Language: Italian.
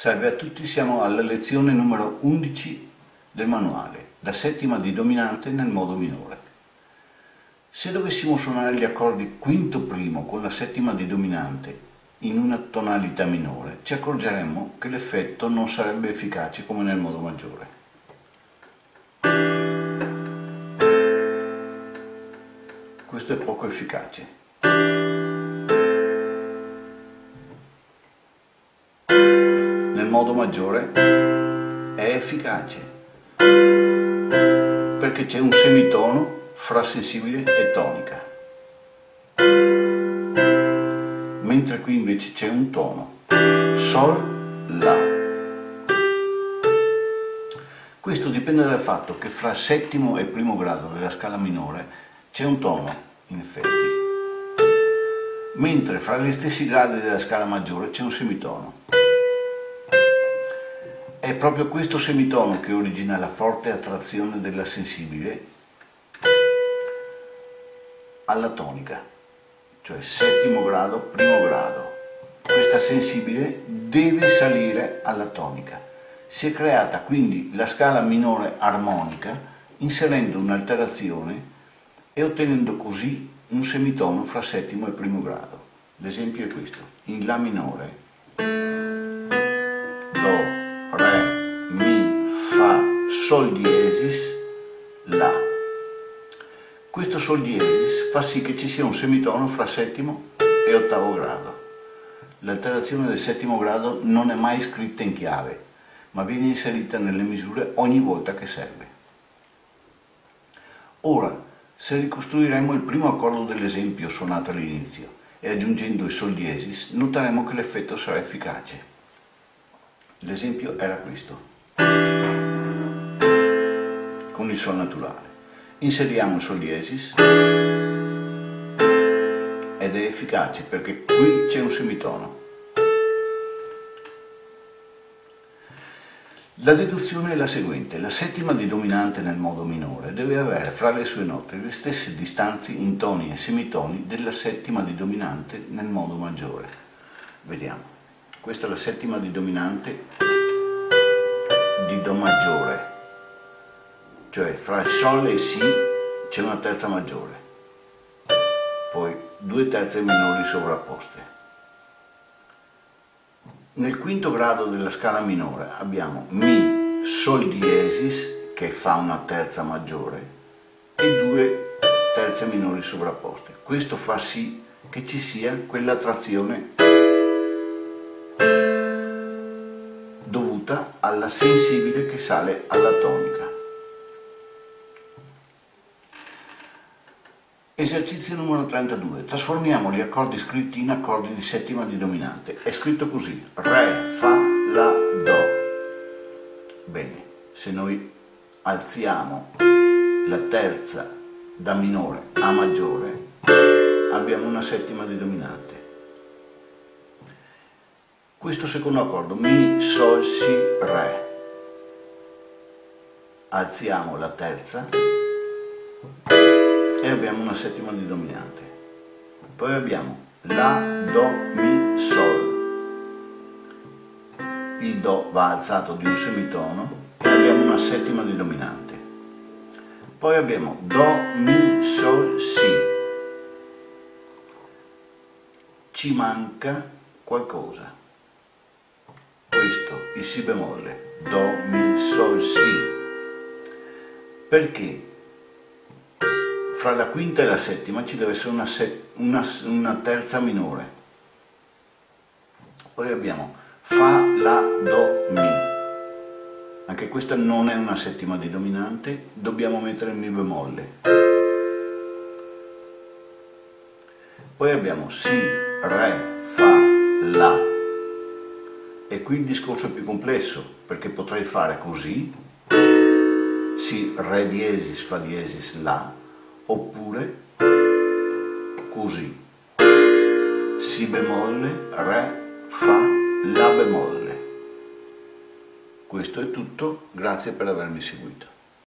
Salve a tutti, siamo alla lezione numero 11 del manuale, da settima di dominante nel modo minore. Se dovessimo suonare gli accordi quinto primo con la settima di dominante in una tonalità minore, ci accorgeremmo che l'effetto non sarebbe efficace come nel modo maggiore. Questo è poco efficace. Modo maggiore è efficace perché c'è un semitono fra sensibile e tonica. Mentre qui invece c'è un tono Sol, La. Questo dipende dal fatto che fra settimo e primo grado della scala minore c'è un tono in effetti. Mentre fra gli stessi gradi della scala maggiore c'è un semitono è proprio questo semitono che origina la forte attrazione della sensibile alla tonica, cioè settimo grado, primo grado. Questa sensibile deve salire alla tonica. Si è creata quindi la scala minore armonica inserendo un'alterazione e ottenendo così un semitono fra settimo e primo grado. L'esempio è questo, in La minore Sol diesis, La. Questo Sol diesis fa sì che ci sia un semitono fra settimo e ottavo grado. L'alterazione del settimo grado non è mai scritta in chiave, ma viene inserita nelle misure ogni volta che serve. Ora, se ricostruiremo il primo accordo dell'esempio suonato all'inizio e aggiungendo il Sol diesis, noteremo che l'effetto sarà efficace. L'esempio era questo con il Sol naturale. Inseriamo Sol diesis ed è efficace perché qui c'è un semitono. La deduzione è la seguente, la settima di dominante nel modo minore deve avere fra le sue note le stesse distanze in toni e semitoni della settima di dominante nel modo maggiore. Vediamo, questa è la settima di dominante di Do maggiore, cioè fra Sol e Si c'è una terza maggiore, poi due terze minori sovrapposte. Nel quinto grado della scala minore abbiamo Mi, Sol diesis, che fa una terza maggiore, e due terze minori sovrapposte. Questo fa sì che ci sia quell'attrazione dovuta alla sensibile che sale alla tonica. Esercizio numero 32. Trasformiamo gli accordi scritti in accordi di settima di dominante. È scritto così. Re, Fa, La, Do. Bene, se noi alziamo la terza da minore a maggiore, abbiamo una settima di dominante. Questo secondo accordo, Mi, Sol, Si, Re. Alziamo la terza abbiamo una settima di dominante. Poi abbiamo La, Do, Mi, Sol. Il Do va alzato di un semitono e abbiamo una settima di dominante. Poi abbiamo Do, Mi, Sol, Si. Ci manca qualcosa. Questo, il Si bemolle. Do, Mi, Sol, Si. Perché? Fra la quinta e la settima ci deve essere una, una, una terza minore. Poi abbiamo Fa, La, Do, Mi. Anche questa non è una settima di dominante, dobbiamo mettere il Mi bemolle. Poi abbiamo Si, Re, Fa, La. E qui il discorso è più complesso, perché potrei fare così, Si, Re diesis, Fa diesis, La, oppure così Si bemolle, Re, Fa, La bemolle. Questo è tutto, grazie per avermi seguito.